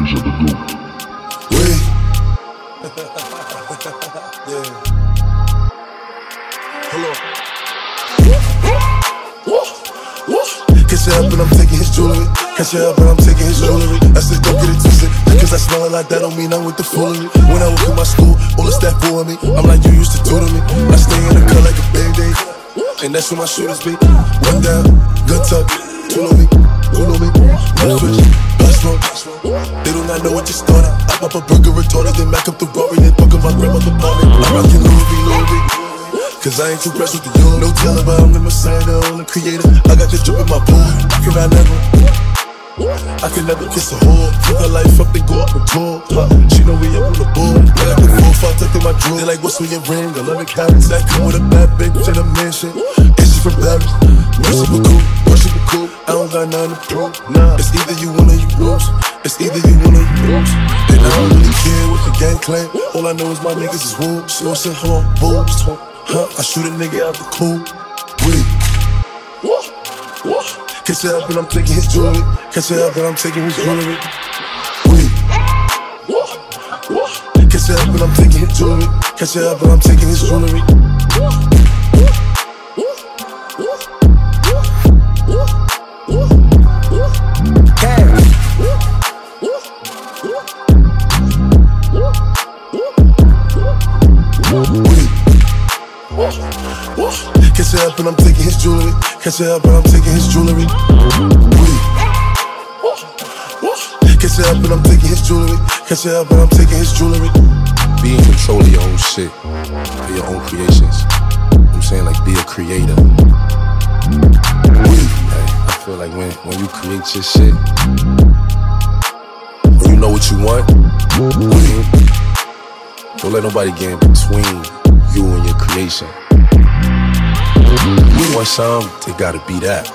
Wait. yeah. Hold on. Catch you up and I'm taking his jewelry. Catch you up and I'm taking his jewelry. I said, don't get it twisted. Cause I smell it like that don't mean I'm with the foolery. When I walk in my school, all the staff for me. I'm like, you used to tutor me. I stay in the cut like a Band-Aid. And that's where my shooters be. One down, good tuck, two on me, two on me. Switch, pass one. They do not know what you started. I pop a burger retarded, then back up the 'Rari, then fuck up my grandmother apartment. I'm rocking Louis V, Louis V. Cause I ain't too pressed with the young. No telling, but I'm the messiah, the only creator. I got the drip in my pool. Can I never? I can never kiss a whore. Fuck her life up and go up and tour. She know we up on the board. I got the full five tucked in my drawer. They like, what's with your ring? 11 carats. That come with a bad bitch in a mansion. And she from Paris. Worship a cool, worship a cool. I don't got nothing to prove. Nah, it's either you win or you lose. It's either you win or you lose. And I don't really care what the gang claim. All I know is my niggas is wolves. Slow shit, hold on, boobs. Huh, I shoot a nigga out the cool. Wait. Catch it up and I'm taking his jewelry. Catch it up and I'm taking his jewelry. Wait. Catch it up and I'm taking his jewelry. Catch it up and I'm taking his jewelry. Catch up and I'm taking his jewelry. Catch up and I'm taking his jewelry. Catch up and I'm taking his jewelry. Catch up and I'm taking his jewelry. Be in control of your own shit, of your own creations. I'm saying like be a creator. I feel like when when you create your shit, when you know what you want, don't let nobody get in between you and your creation. You want some, they gotta be that.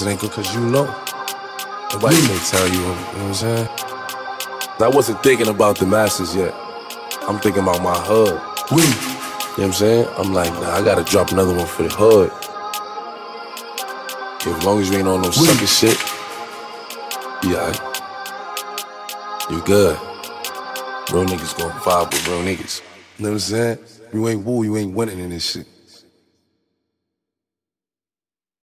It ain't good cause you know. Nobody may tell you, you know what I'm saying? I wasn't thinking about the masses yet. I'm thinking about my hood. You know what I'm saying? I'm like, nah, I gotta drop another one for the hood. As long as you ain't on no sucker shit, alright. You good. Real niggas gonna vibe with real niggas. You know what I'm saying? You ain't woo, you ain't winning in this shit.